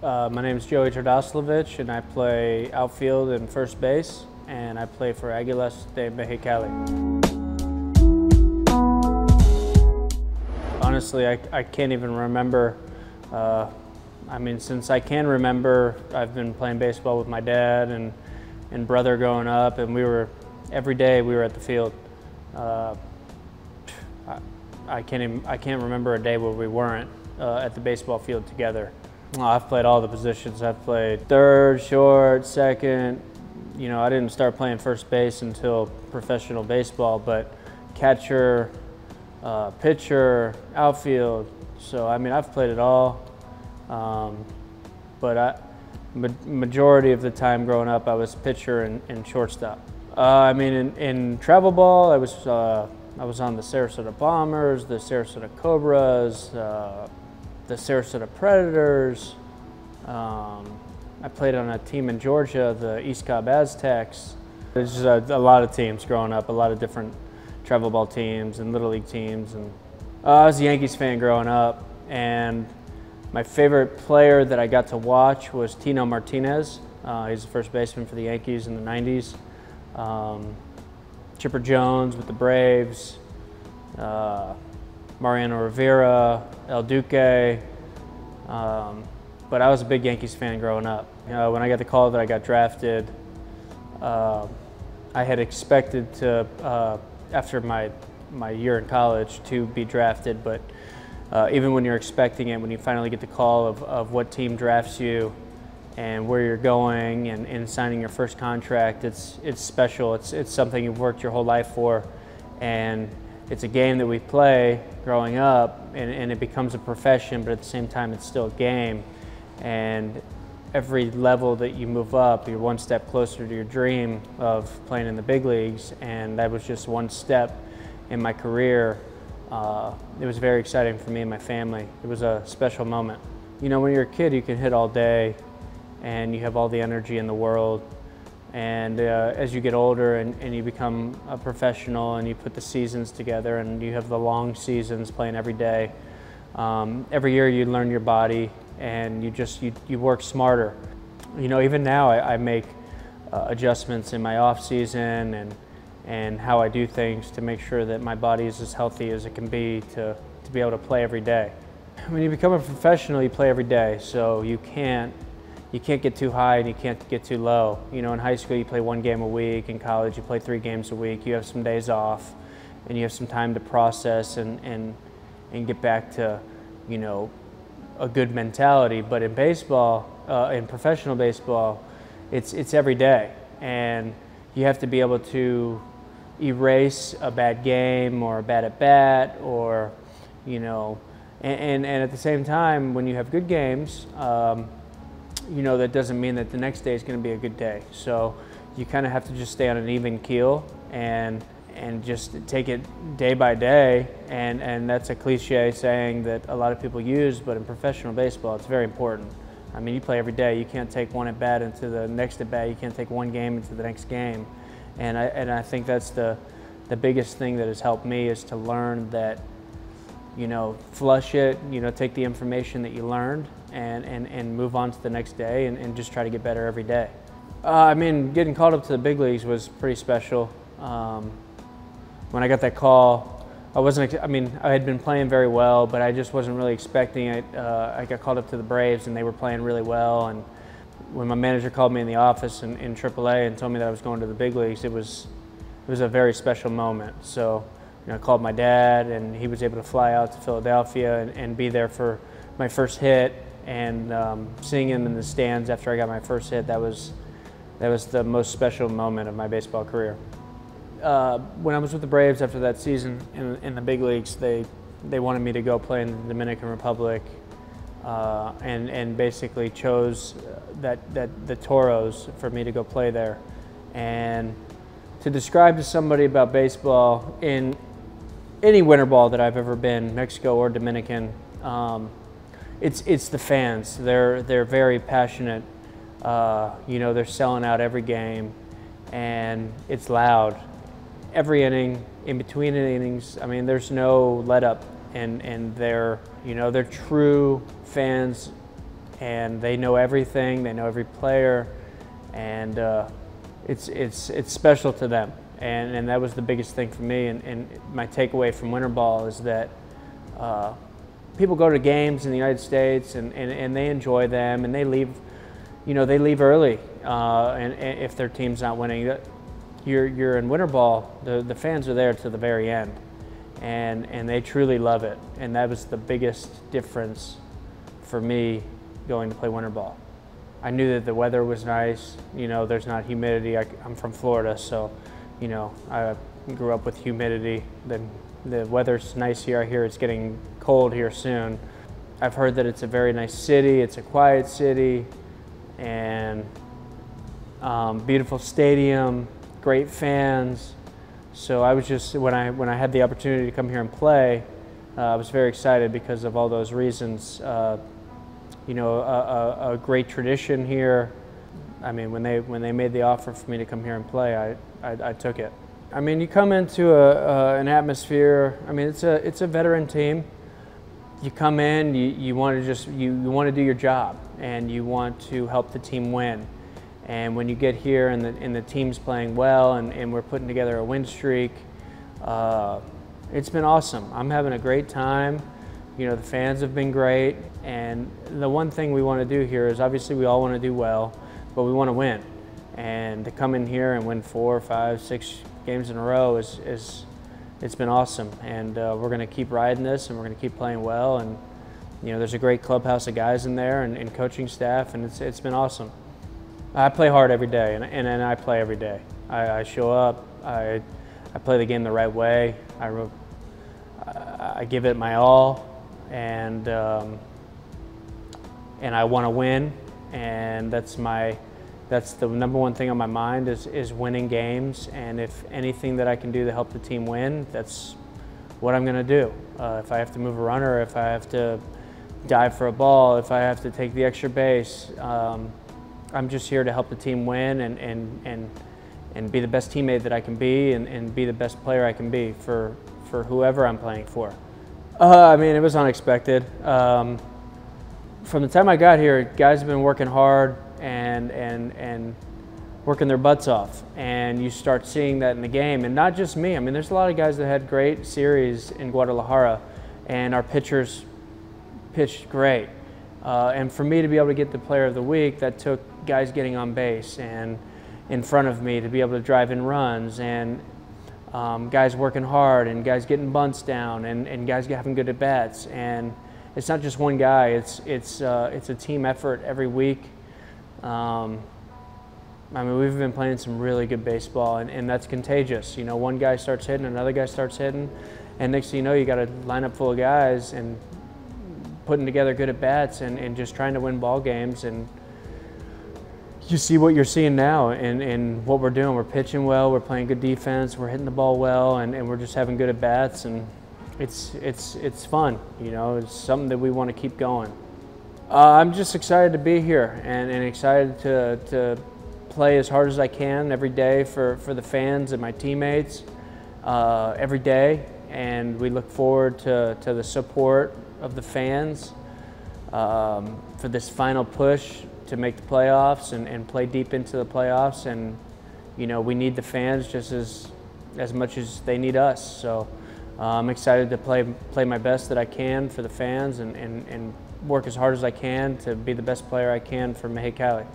Uh, my name is Joey Terdoslavich, and I play outfield and first base, and I play for Aguilas de Mexicali. Honestly, I, I can't even remember. Uh, I mean, since I can remember, I've been playing baseball with my dad and, and brother growing up, and we were, every day we were at the field. Uh, I, I, can't even, I can't remember a day where we weren't uh, at the baseball field together. I've played all the positions. I've played third, short, second. You know, I didn't start playing first base until professional baseball, but catcher, uh, pitcher, outfield. So, I mean, I've played it all. Um, but I, ma majority of the time growing up, I was pitcher and, and shortstop. Uh, I mean, in, in, travel ball, I was uh, I was on the Sarasota Bombers, the Sarasota Cobras, uh, the Sarasota Predators. Um, I played on a team in Georgia, the East Cobb Aztecs. There's just a, a, lot of teams growing up, a lot of different travel ball teams and little league teams. And uh, I was a Yankees fan growing up, and my favorite player that I got to watch was Tino Martinez. Uh, he's the first baseman for the Yankees in the 90s. Um, Chipper Jones with the Braves. Uh, Mariano Rivera, El Duque. Um, but I was a big Yankees fan growing up. You know, when I got the call that I got drafted, uh, I had expected to, uh, after my, my year in college, to be drafted, but uh, even when you're expecting it, when you finally get the call of, of what team drafts you and where you're going and, and signing your first contract, it's, it's special. It's, it's something you've worked your whole life for. And it's a game that we play growing up and, and, it becomes a profession, but at the same time, it's still a game. And every level that you move up, you're one step closer to your dream of playing in the big leagues. And that was just one step in my career. Uh, it was very exciting for me and my family. It was a special moment. You know, when you're a kid, you can hit all day and you have all the energy in the world and uh, as you get older and, and, you become a professional and you put the seasons together and you have the long seasons playing every day, um, every year you learn your body and you just you, you work smarter. You know, even now I, I make uh, adjustments in my off season and and how I do things to make sure that my body is as healthy as it can be to, to be able to play every day. When you become a professional, you play every day, so you can't you can't get too high and you can't get too low. You know, in high school you play one game a week, in college you play three games a week, you have some days off and you have some time to process and, and, and get back to, you know, a good mentality. But in baseball, uh, in professional baseball, it's, it's every day. And you have to be able to erase a bad game or a bad at bat or, you know, and, and, and at the same time, when you have good games, um, you know, that doesn't mean that the next day is going to be a good day. So you kind of have to just stay on an even keel and and just take it day by day. And, and that's a cliche saying that a lot of people use, but in professional baseball, it's very important. I mean, you play every day. You can't take one at bat into the next at bat. You can't take one game into the next game. And I, and I think that's the, the biggest thing that has helped me is to learn that, you know, flush it, you know, take the information that you learned and, and, and move on to the next day and, and just try to get better every day. Uh, I mean, getting called up to the big leagues was pretty special. Um, when I got that call, I wasn't, I mean, I had been playing very well, but I just wasn't really expecting it. Uh, I got called up to the Braves and they were playing really well. And when my manager called me in the office in, in AAA and told me that I was going to the big leagues, it was, it was a very special moment. So, you know, I called my dad and he was able to fly out to Philadelphia and, and be there for my first hit and um, seeing him in the stands after I got my first hit, that was, that was the most special moment of my baseball career. Uh, when I was with the Braves after that season in, in, the big leagues, they, they wanted me to go play in the Dominican Republic uh, and, and basically chose that, that the Toros for me to go play there. And to describe to somebody about baseball in any winter ball that I've ever been, Mexico or Dominican, um, it's it's the fans. They're they're very passionate. Uh, you know, they're selling out every game, and it's loud. Every inning, in between innings, I mean, there's no let up, and and they're you know they're true fans and they know everything. They know every player, and uh, it's it's it's special to them. And and that was the biggest thing for me. And, and my takeaway from winter ball is that. Uh, people go to games in the United States and, and, and they enjoy them and they leave, you know, they leave early uh, and, and, if their team's not winning. You're, you're in winter ball, the, the fans are there to the very end and, and they truly love it. And that was the biggest difference for me going to play winter ball. I knew that the weather was nice, you know, there's not humidity. I, I'm from Florida, so, you know, I grew up with humidity. The, the weather's nice here. I hear it's getting cold here soon. I've heard that it's a very nice city, it's a quiet city, and um, beautiful stadium, great fans. So I was just, when I, when I had the opportunity to come here and play, uh, I was very excited because of all those reasons. Uh, you know, a, a, a, great tradition here. I mean, when they, when they made the offer for me to come here and play, I, I, I took it. I mean, you come into a, uh, an atmosphere, I mean, it's a, it's a veteran team you come in, you, you want to just you, you want to do your job and you want to help the team win. And when you get here and the, and the team's playing well and, and we're putting together a win streak, uh, it's been awesome. I'm having a great time. You know, the fans have been great. And the one thing we want to do here is obviously we all want to do well, but we want to win. And to come in here and win four, five, six games in a row is, is it's been awesome, and uh, we're going to keep riding this, and we're going to keep playing well. And you know, there's a great clubhouse of guys in there, and, and coaching staff, and it's it's been awesome. I play hard every day, and and, and I play every day. I, I, show up. I I play the game the right way. I I give it my all, and um, and I want to win, and that's my that's the number one thing on my mind is, is winning games. And if anything that I can do to help the team win, that's what I'm going to do. Uh, if I have to move a runner, if I have to dive for a ball, if I have to take the extra base, um, I'm just here to help the team win and, and, and, and be the best teammate that I can be and, and be the best player I can be for, for whoever I'm playing for. Uh, I mean, it was unexpected. Um, from the time I got here, guys have been working hard and, and, and working their butts off. And you start seeing that in the game. And not just me. I mean, there's a lot of guys that had great series in Guadalajara, and our pitchers pitched great. Uh, and for me to be able to get the player of the week, that took guys getting on base and in front of me to be able to drive in runs and um, guys working hard and guys getting bunts down and, and guys having good at bats. And it's not just one guy, it's, it's, uh, it's a team effort every week. Um, I mean, we've been playing some really good baseball, and, and that's contagious. You know, one guy starts hitting, another guy starts hitting, and next thing you know, you got a lineup full of guys and putting together good at bats and, and just trying to win ball games. And you see what you're seeing now and, and what we're doing. We're pitching well, we're playing good defense, we're hitting the ball well, and, and we're just having good at bats. And it's, it's, it's fun, you know, it's something that we want to keep going. Uh, I'm just excited to be here and, and excited to, to play as hard as I can every day for, for the fans and my teammates uh, every day. And we look forward to, to the support of the fans um, for this final push to make the playoffs and, and play deep into the playoffs. And, you know, we need the fans just as, as much as they need us. So I'm excited to play, play my best that I can for the fans and, and, and work as hard as I can to be the best player I can for Mexicali.